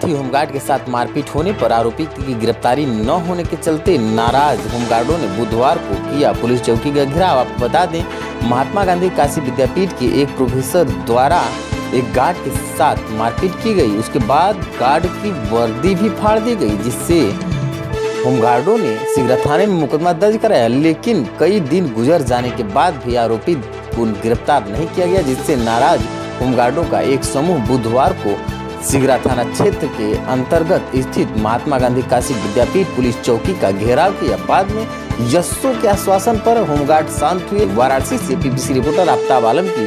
साथ होमगार्ड के साथ मारपीट होने पर आरोपी की गिरफ्तारी न होने के चलते नाराज़। होमगार्डों ने बुधवार को किया पुलिस चौकी का घेराव। आपको बता दें, महात्मा गांधी काशी विद्यापीठ के एक प्रोफेसर द्वारा एक गार्ड के साथ मारपीट की गई। उसके बाद गार्ड की वर्दी भी फाड़ दी गई, जिससे होमगार्डों ने सिगरा थाने में मुकदमा दर्ज कराया। लेकिन कई दिन गुजर जाने के बाद भी आरोपी को गिरफ़्तार नहीं किया गया, जिससे नाराज़ होमगार्डों का एक समूह बुधवार को सिगरा थाना क्षेत्र के अंतर्गत स्थित महात्मा गांधी काशी विद्यापीठ पुलिस चौकी का घेराव किया। बाद में यशो के आश्वासन पर होमगार्ड शांत हुए वाराणसी से पीपीसी रिपोर्टर आफ्ताब आलम की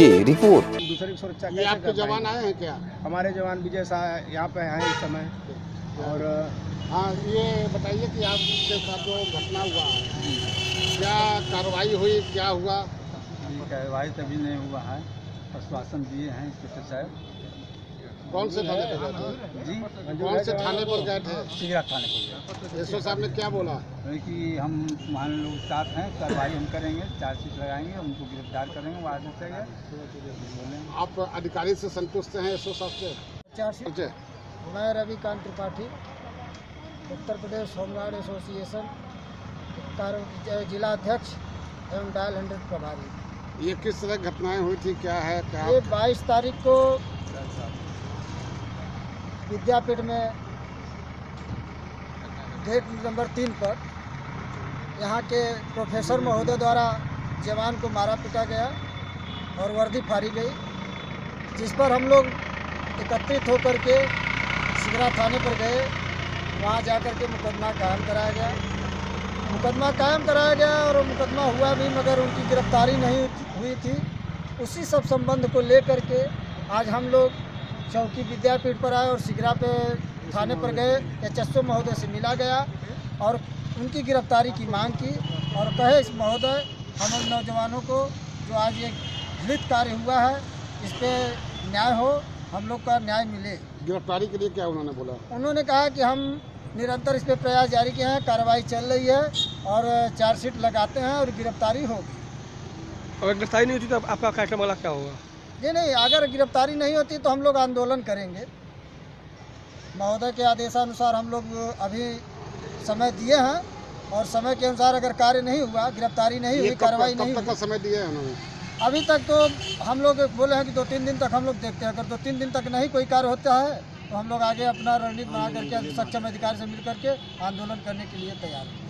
ये रिपोर्ट। दूसरी सुरक्षा ये आपके जवान आए हैं क्या? हमारे जवान विजय शाह यहाँ पे हैं इस समय और हाँ ये बताइए कि आपके साथ जो घटना हुआ है क्या कार्रवाई हुई क्या हुआ? कार्रवाई तभी नहीं हुआ है। आश्वासन दिए हैं इंस्पेक्टर साहब कौन से थाने पर गए थे? जी। कौन से थाने पर गए थे? सिगरा थाने को गया एसओ साहब ने क्या बोला? वही कि हम हमारे लोग साथ हैं कार्रवाई हम करेंगे चार्जशीट लगाएँगे उनको गिरफ़्तार करेंगे वो आगे से बोले आप अधिकारी से संतुष्ट हैं एसओ साहब से? Charge sheet? मैं Ravikant Tripathi Uttar Pradesh home guard association जिला अध्यक्ष एवं डायल हंड्रेड प्रभारी। ये किस तरह घटनाएँ हुई थी? क्या है? क्या ये 22 तारीख को विद्यापीठ में गेट नंबर तीन पर यहाँ के प्रोफेसर महोदय द्वारा जवान को मारा पीटा गया और वर्दी फाड़ी गई, जिस पर हम लोग एकत्रित होकर के सिगरा थाने पर गए। वहाँ जाकर के मुकदमा कायम कराया गया। मुकदमा कायम कराया गया और मुकदमा हुआ भी, मगर उनकी गिरफ्तारी नहीं हुई थी। उसी सब संबंध को लेकर के आज हम लोग चौकी विद्यापीठ पर आए और सिगरा पे थाने पर गए एच एस महोदय से मिला गया और उनकी गिरफ्तारी की मांग की और कहे इस महोदय हम उन नौजवानों को जो आज ये घृणित कार्य हुआ है इस पर न्याय हो हम लोग का न्याय मिले। गिरफ्तारी के लिए क्या उन्होंने बोला? उन्होंने कहा कि हम निरंतर इस पर प्रयास जारी किए हैं कार्रवाई चल रही है और चार्जशीट लगाते हैं और गिरफ्तारी होगी। अगर गिरफ्तारी नहीं होती तो आपका कार्यक्रम वाला क्या होगा? जी नहीं अगर गिरफ्तारी नहीं होती तो हम लोग आंदोलन करेंगे। महोदय के आदेशानुसार हम लोग अभी समय दिए हैं और समय के अनुसार अगर कार्य नहीं हुआ गिरफ्तारी नहीं हुई कार्रवाई नहीं तक का हुई। समय दिया है उन्होंने? अभी तक तो हम लोग बोले हैं कि दो तीन दिन तक हम लोग देखते हैं। अगर दो तीन दिन तक नहीं कोई कार्य होता है तो हम लोग आगे अपना रणनीति बना करके सक्षम अधिकारी से मिल करके आंदोलन करने के लिए तैयार हैं।